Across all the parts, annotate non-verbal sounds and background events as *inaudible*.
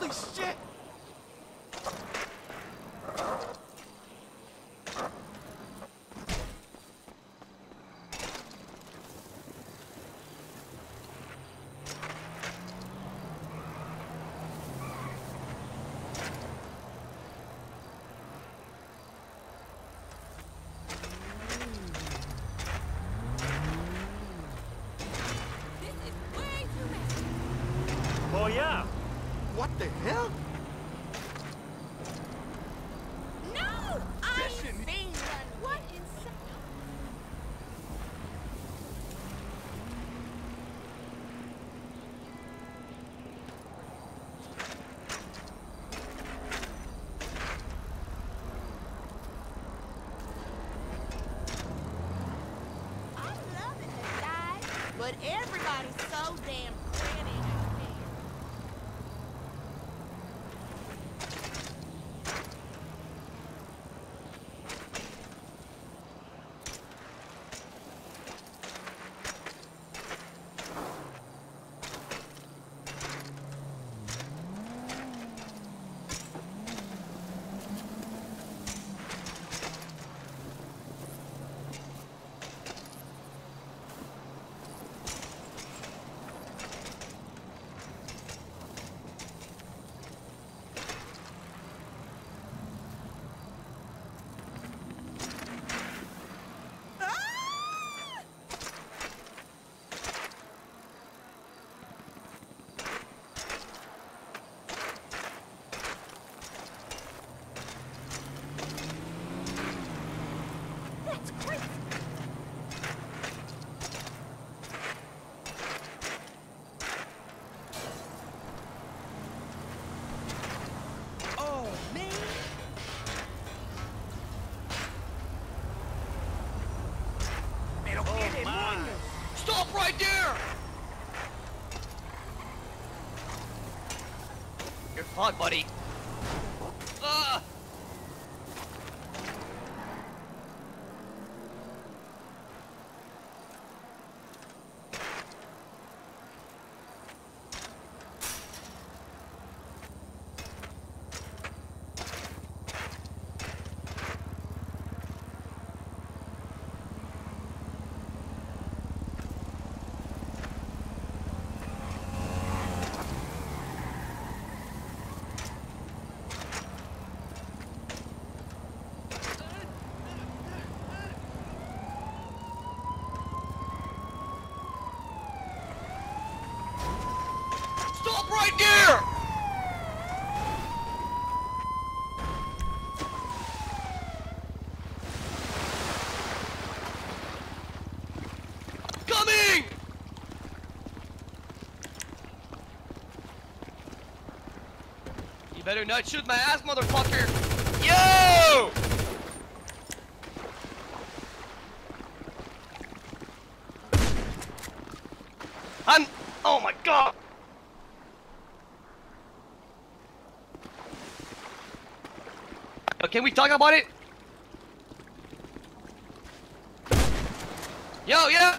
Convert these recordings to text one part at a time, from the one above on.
Holy shit! This is way too messy. Oh yeah. What the hell? No! I ain't Listen. seen none. What in sa- I love it, the guys, but everybody's so damn pretty out here. That's crazy. Oh, man. Stop right there! You're fucked, buddy. Stop right there! Coming! You better not shoot my ass, motherfucker! Yo! I'm. Oh my god! Can we talk about it? Yo, yeah!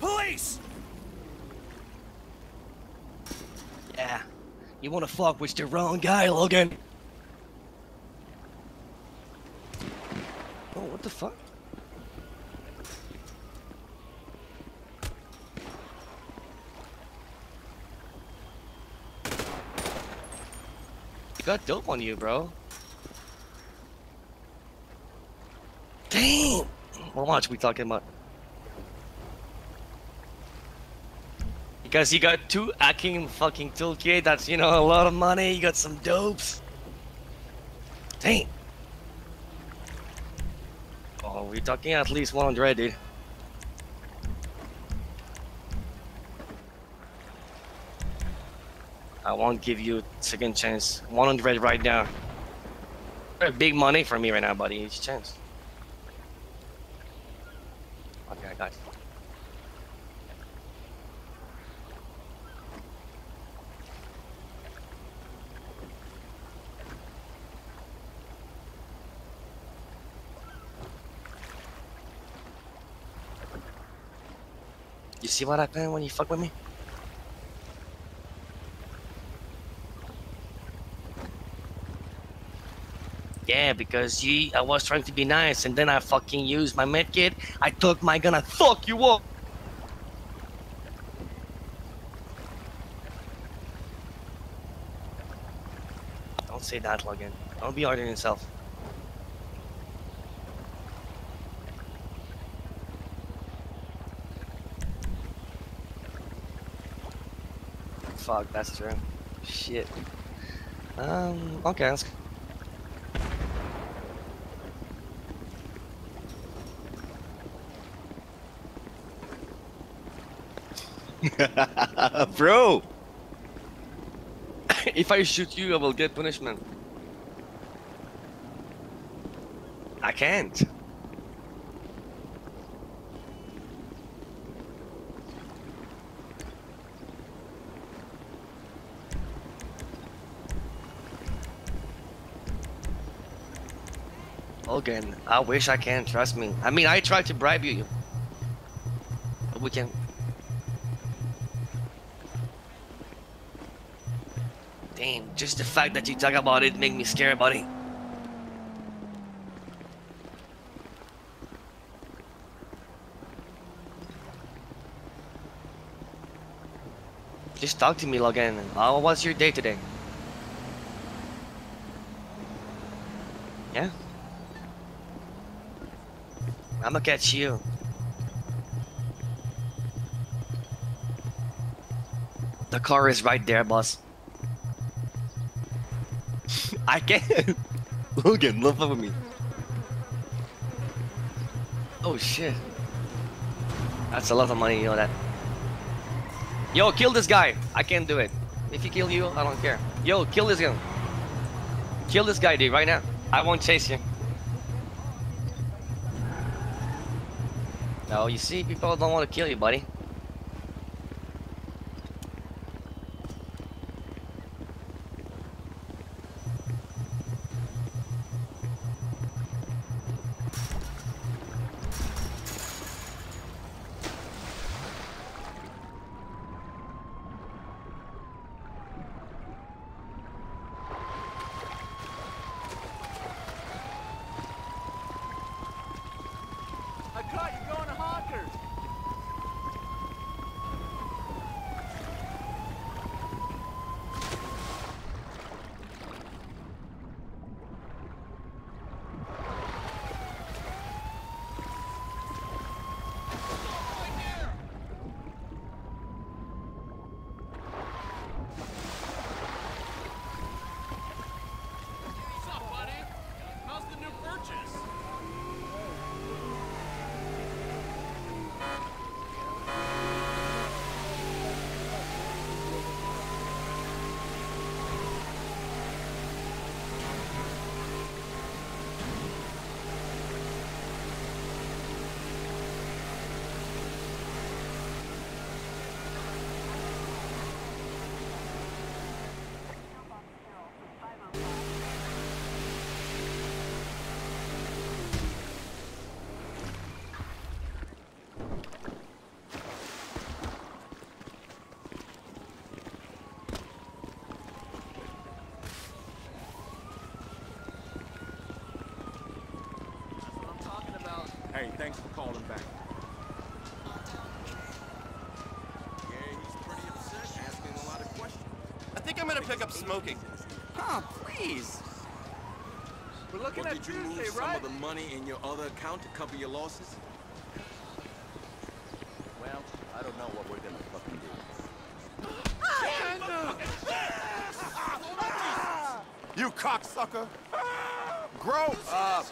Police! Yeah. You wanna fuck with the wrong guy, Logan. Oh, what the fuck? You got dope on you, bro. Damn! Well, watch, we talking about Because you got two Akim fucking toolkit, that's, you know, a lot of money, you got some dopes. Damn! Oh, we're talking at least 100, dude. I won't give you second chance. 100 right now. Big money for me right now, buddy. Each chance. Okay, I got you. You see what happened when you fuck with me? Yeah, because you, I was trying to be nice, and then I fucking used my medkit. I took my gun, I fuck you up. Don't say that, Logan. Don't be hard on yourself. Fuck, that's true. Shit. Um, okay, let's *laughs* Bro! *laughs* if I shoot you, I will get punishment. I can't. Logan, I wish I can, trust me. I mean, I tried to bribe you. But we can... Damn, just the fact that you talk about it make me scared, buddy. Just talk to me, Logan. How was your day today? Yeah? I'ma catch you. The car is right there, boss. *laughs* I can't. Logan, *laughs* look over me. Oh shit. That's a lot of money, you know that. Yo, kill this guy. I can't do it. If he kill you, I don't care. Yo, kill this guy. Kill this guy, dude, right now. I won't chase you. No, you see, people don't want to kill you, buddy. Hey, thanks for calling back. Yeah, he's pretty upset, asking a lot of questions. I think I'm gonna pick up smoking. Huh, oh, please. We're looking Well, at did you move Tuesday, some of the money in your other account to cover your losses? Well, I don't know what we're gonna fucking do. You cocksucker! Grow up!